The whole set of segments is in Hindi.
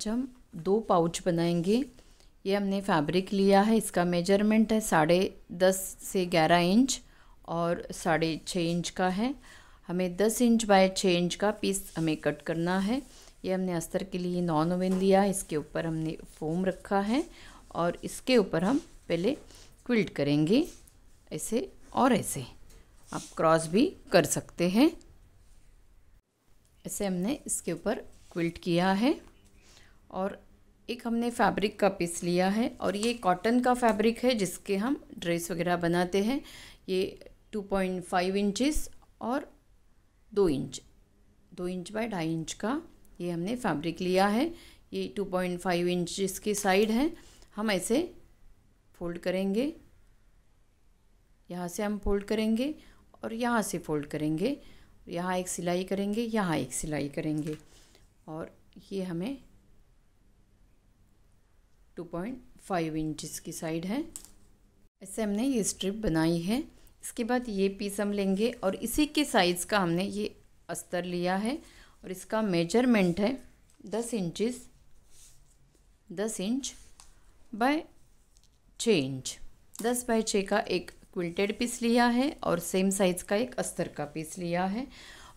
आज हम दो पाउच बनाएँगे। ये हमने फैब्रिक लिया है, इसका मेज़रमेंट है साढ़े दस से ग्यारह इंच और साढ़े छः इंच का है। हमें दस इंच बाय छः इंच का पीस हमें कट करना है। ये हमने अस्तर के लिए नॉन ओवन लिया, इसके ऊपर हमने फोम रखा है और इसके ऊपर हम पहले क्विल्ट करेंगे। ऐसे और ऐसे आप क्रॉस भी कर सकते हैं। ऐसे हमने इसके ऊपर क्विल्ट किया है। और एक हमने फैब्रिक का पीस लिया है और ये कॉटन का फैब्रिक है, जिसके हम ड्रेस वगैरह बनाते हैं। ये टू पॉइंट फाइव इंचज़ और दो इंच दो इंच बाय ढाई इंच का ये हमने फैब्रिक लिया है। ये टू पॉइंट फाइव इंच इसकी साइड है। हम ऐसे फोल्ड करेंगे। यहाँ से हम फोल्ड करेंगे और यहाँ से फोल्ड करेंगे। यहाँ एक सिलाई करेंगे, यहाँ एक सिलाई करेंगे। और ये हमें टू पॉइंट फाइव इंचज़ की साइड है। ऐसे हमने ये स्ट्रिप बनाई है। इसके बाद ये पीस हम लेंगे और इसी के साइज़ का हमने ये अस्तर लिया है और इसका मेज़रमेंट है दस इंचज़ दस इंच बाय छः इंच। दस बाय छः का एक क्विल्टेड पीस लिया है और सेम साइज़ का एक अस्तर का पीस लिया है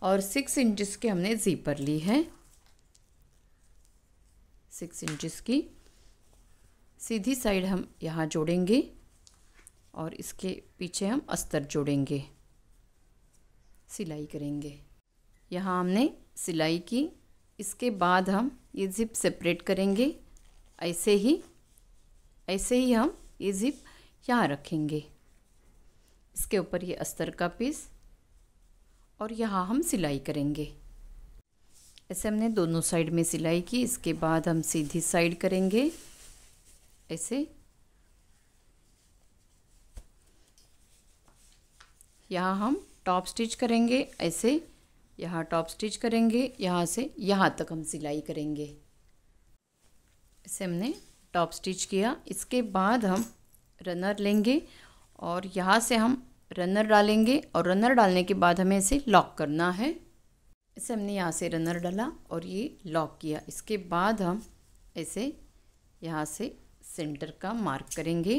और सिक्स इंचज़ के हमने ज़ीपर ली है। सिक्स इंचज़ की सीधी साइड हम यहाँ जोड़ेंगे और इसके पीछे हम अस्तर जोड़ेंगे। सिलाई करेंगे। यहाँ हमने सिलाई की। इसके बाद हम ये ज़िप सेपरेट करेंगे। ऐसे ही ऐसे ही हम ये ज़िप यहाँ रखेंगे। इसके ऊपर ये अस्तर का पीस और यहाँ हम सिलाई करेंगे। ऐसे हमने दोनों साइड में सिलाई की। इसके बाद हम सीधी साइड करेंगे। ऐसे यहाँ हम टॉप स्टिच करेंगे ऐसे यहाँ टॉप स्टिच करेंगे, यहाँ से यहाँ तक हम सिलाई करेंगे. ऐसे हमने टॉप स्टिच किया. इसके बाद हम रनर लेंगे और यहाँ से हम रनर डालेंगे और रनर डालने के बाद हमें इसे लॉक करना है. इसे हमने यहाँ से रनर डाला और ये लॉक किया. इसके बाद हम ऐसे यहाँ से सेंटर का मार्क करेंगे।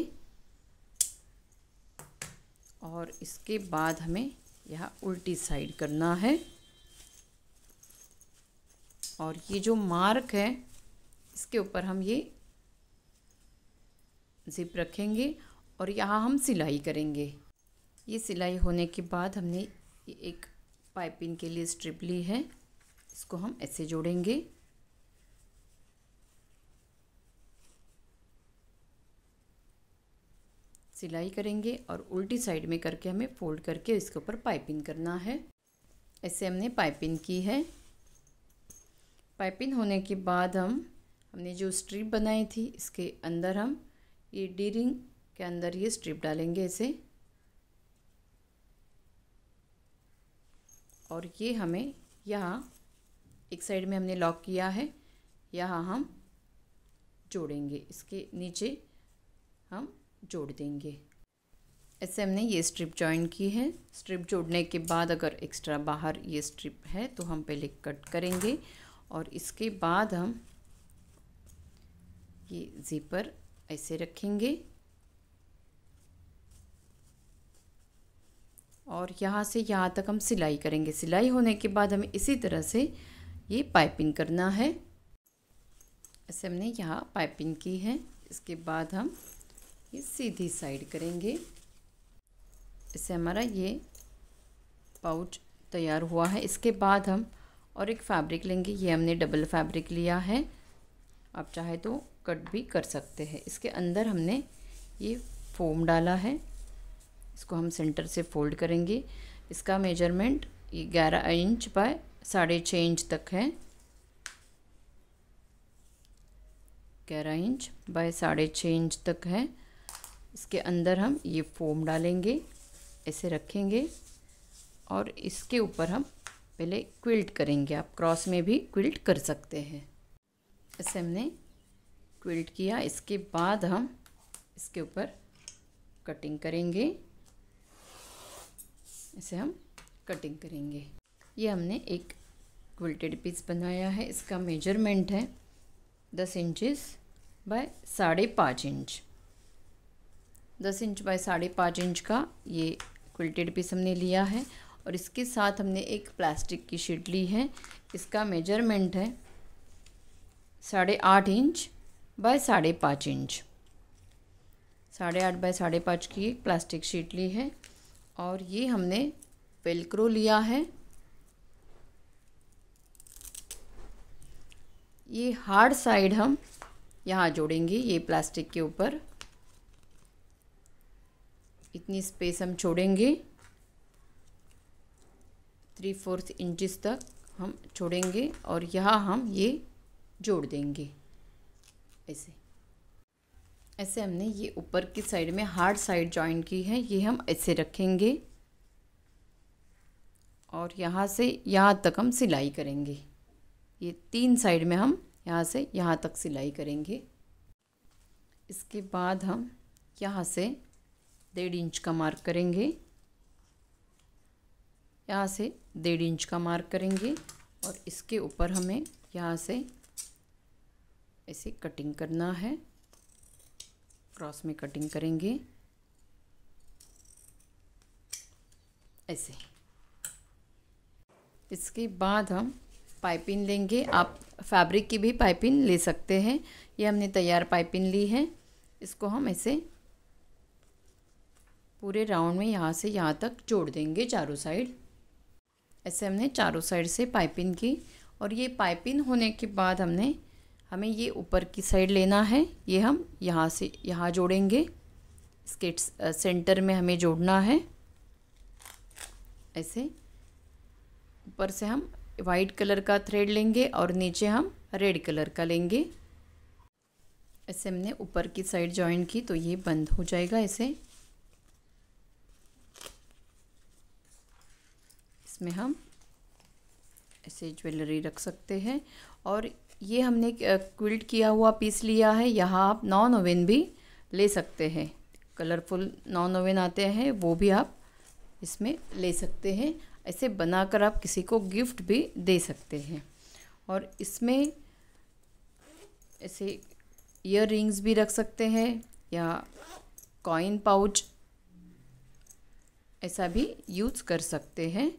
और इसके बाद हमें यह उल्टी साइड करना है। और ये जो मार्क है, इसके ऊपर हम ये ज़िप रखेंगे और यहाँ हम सिलाई करेंगे। ये सिलाई होने के बाद हमने एक पाइपिंग के लिए स्ट्रिप ली है। इसको हम ऐसे जोड़ेंगे। सिलाई करेंगे और उल्टी साइड में करके हमें फोल्ड करके इसके ऊपर पाइपिंग करना है। ऐसे हमने पाइपिंग की है। पाइपिंग होने के बाद हम, हमने जो स्ट्रिप बनाई थी, इसके अंदर हम ये डी रिंग के अंदर ये स्ट्रिप डालेंगे इसे। और ये हमें यहाँ, एक साइड में हमने लॉक किया है। यहाँ हम जोड़ेंगे। इसके नीचे हम जोड़ देंगे। ऐसे हमने ये स्ट्रिप जॉइन की है। स्ट्रिप जोड़ने के बाद अगर एक्स्ट्रा बाहर ये स्ट्रिप है तो हम पहले कट करेंगे और इसके बाद हम ये ज़ीपर ऐसे रखेंगे। और यहाँ से यहाँ तक हम सिलाई करेंगे। सिलाई होने के बाद हमें इसी तरह से ये पाइपिंग करना है। ऐसे हमने यहाँ पाइपिंग की है। इसके बाद हम ये सीधी साइड करेंगे। इससे हमारा ये पाउच तैयार हुआ है। इसके बाद हम और एक फैब्रिक लेंगे। ये हमने डबल फैब्रिक लिया है। आप चाहे तो कट भी कर सकते हैं। इसके अंदर हमने ये फोम डाला है। इसको हम सेंटर से फोल्ड करेंगे। इसका मेज़रमेंट ये ग्यारह इंच बाय साढ़े छः इंच तक है। ग्यारह इंच बाय साढ़े छः इंच तक है। इसके अंदर हम ये फोम डालेंगे ऐसे रखेंगे और इसके ऊपर हम पहले क्विल्ट करेंगे। आप क्रॉस में भी क्विल्ट कर सकते हैं। ऐसे हमने क्विल्ट किया। इसके बाद हम इसके ऊपर कटिंग करेंगे। इसे हम कटिंग करेंगे। ये हमने एक क्विल्टेड पीस बनाया है। इसका मेज़रमेंट है दस इंचज़ बाय साढ़े पाँच इंच दस इंच बाय साढ़े पाँच इंच का ये क्विल्टेड पीस हमने लिया है और इसके साथ हमने एक प्लास्टिक की शीट ली है। इसका मेज़रमेंट है साढ़े आठ इंच बाय साढ़े पाँच इंच। साढ़े आठ बाय साढ़े पाँच की एक प्लास्टिक शीट ली है और ये हमने वेलक्रो लिया है। ये हार्ड साइड हम यहाँ जोड़ेंगे ये प्लास्टिक के ऊपर। इतनी स्पेस हम छोड़ेंगे। थ्री फोर्थ इंचज़ तक हम छोड़ेंगे और यहाँ हम ये जोड़ देंगे। ऐसे। ऐसे हमने ये ऊपर की साइड में हार्ड साइड जॉइन की है, ये हम ऐसे रखेंगे। और यहाँ से यहाँ तक हम सिलाई करेंगे। ये तीन साइड में हम यहाँ से यहाँ तक सिलाई करेंगे। इसके बाद हम यहाँ से डेढ़ इंच का मार्क करेंगे। यहाँ से डेढ़ इंच का मार्क करेंगे और इसके ऊपर हमें यहाँ से ऐसे कटिंग करना है। क्रॉस में कटिंग करेंगे। ऐसे। इसके बाद हम पाइपिंग लेंगे। आप फैब्रिक की भी पाइपिंग ले सकते हैं। ये हमने तैयार पाइपिंग ली है। इसको हम ऐसे पूरे राउंड में यहाँ से यहाँ तक जोड़ देंगे चारों साइड। ऐसे हमने चारों साइड से पाइपिंग की और ये पाइपिंग होने के बाद हमने, हमें ये ऊपर की साइड लेना है। ये हम यहाँ से यहाँ जोड़ेंगे। इसके सेंटर में हमें जोड़ना है। ऐसे ऊपर से हम वाइट कलर का थ्रेड लेंगे और नीचे हम रेड कलर का लेंगे। ऐसे हमने ऊपर की साइड जॉइन की तो ये बंद हो जाएगा ऐसे इसमें हम ऐसे ज्वेलरी रख सकते हैं। और ये हमने क्विल्ट किया हुआ पीस लिया है। यहाँ आप नॉन ओवन भी ले सकते हैं। कलरफुल नॉन ओवन आते हैं, वो भी आप इसमें ले सकते हैं। ऐसे बनाकर आप किसी को गिफ्ट भी दे सकते हैं। और इसमें ऐसे ईयर रिंग्स भी रख सकते हैं, या कॉइन पाउच ऐसा भी यूज़ कर सकते हैं।